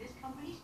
this company?